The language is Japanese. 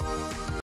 you